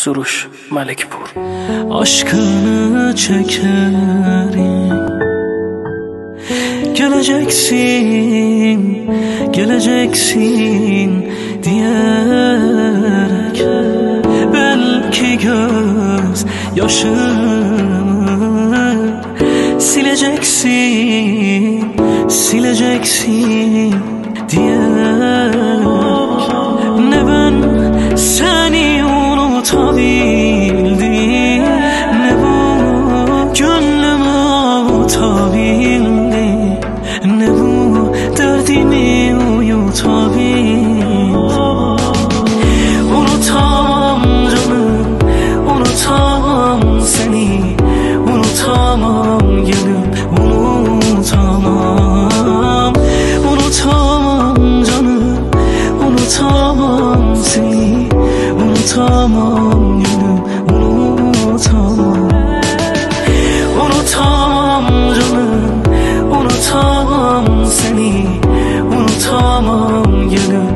Suruş Malikpur Aşkını çekerim. Geleceksin, geleceksin diyerek Belki göz yaşımı sileceksin, sileceksin diyerek avutabildi Ne bu derdimi uyutabildi? Unutamam canım, unutamam seni. Unutamam gülüm, unutamam. Unutamam canım, unutamam seni. Unutamam gülüm, 梦魇。